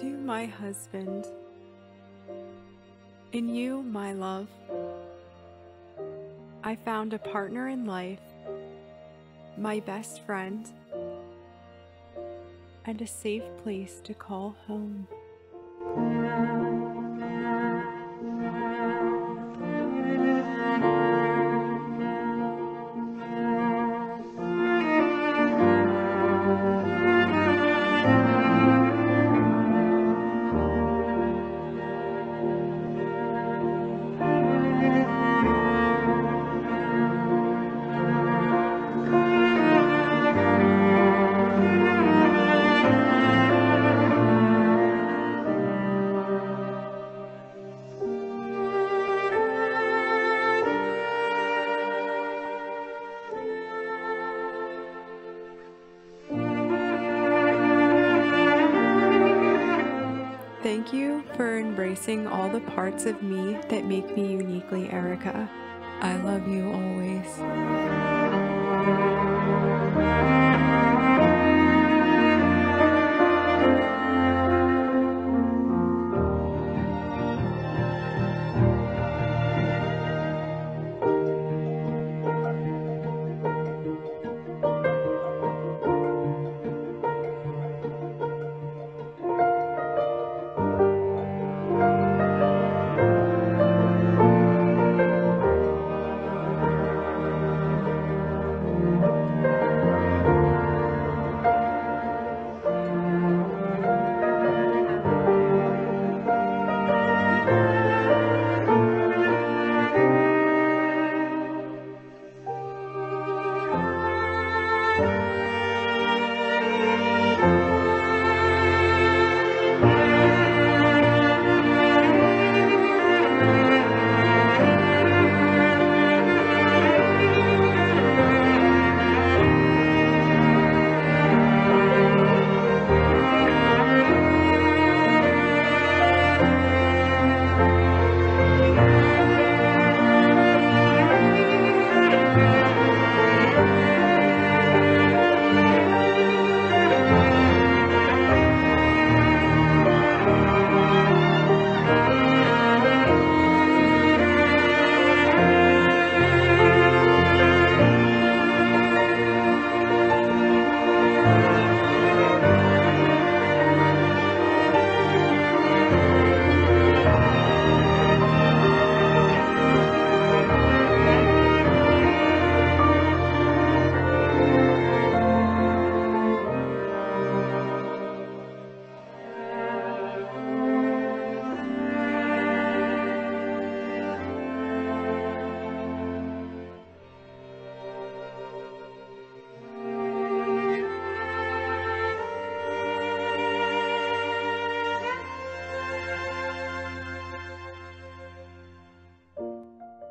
To my husband, in you, my love, I found a partner in life, my best friend, and a safe place to call home. Embracing all the parts of me that make me uniquely Erica. I love you always.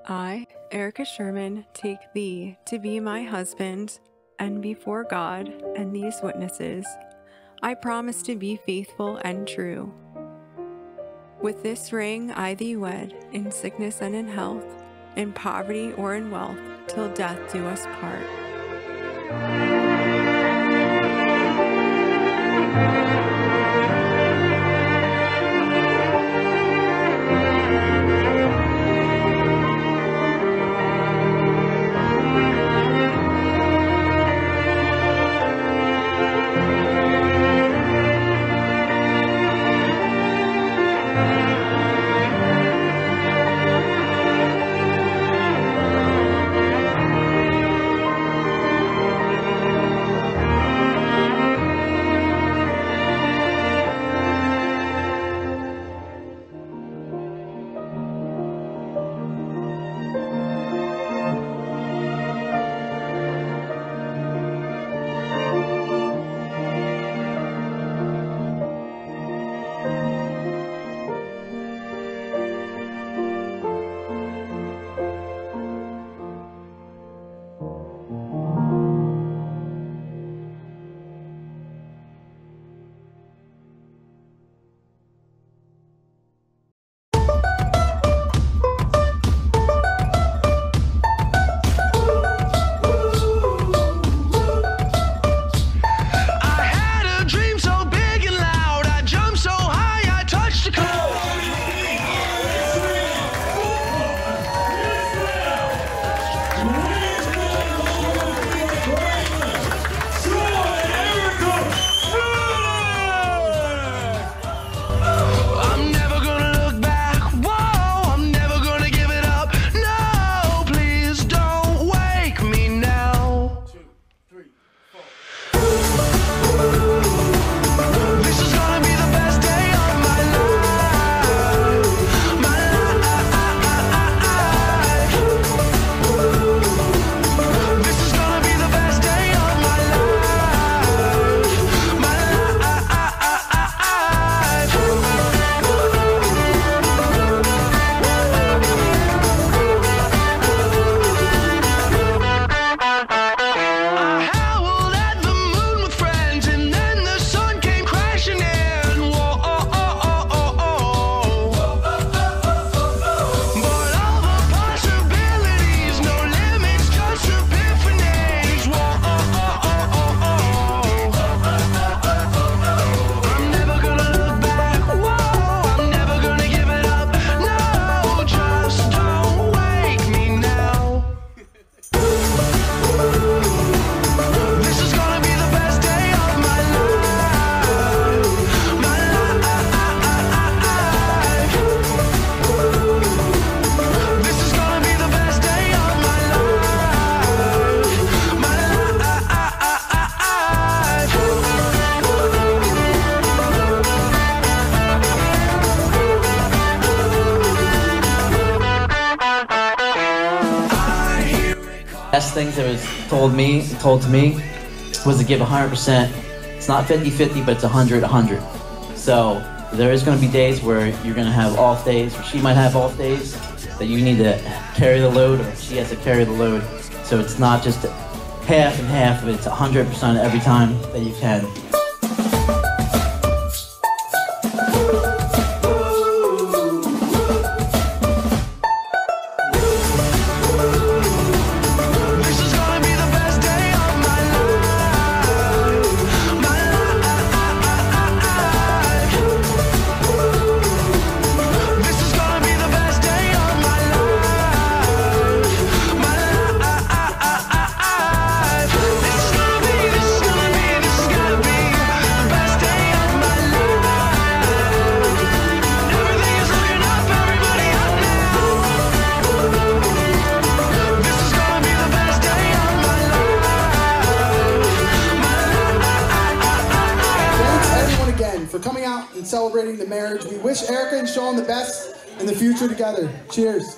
I, Erica Sherman, take thee to be my husband, and before God and these witnesses, I promise to be faithful and true. With this ring I thee wed, in sickness and in health, in poverty or in wealth, till death do us part. Best things that was told me told to me was to give 100%. It's not 50-50, but it's 100-100. So there is going to be days where you're going to have off days, or she might have off days that you need to carry the load, or she has to carry the load. So it's not just half and half, but it's 100% every time that you can. Out and celebrating the marriage. We wish Erica and Sean the best in the future together. Cheers.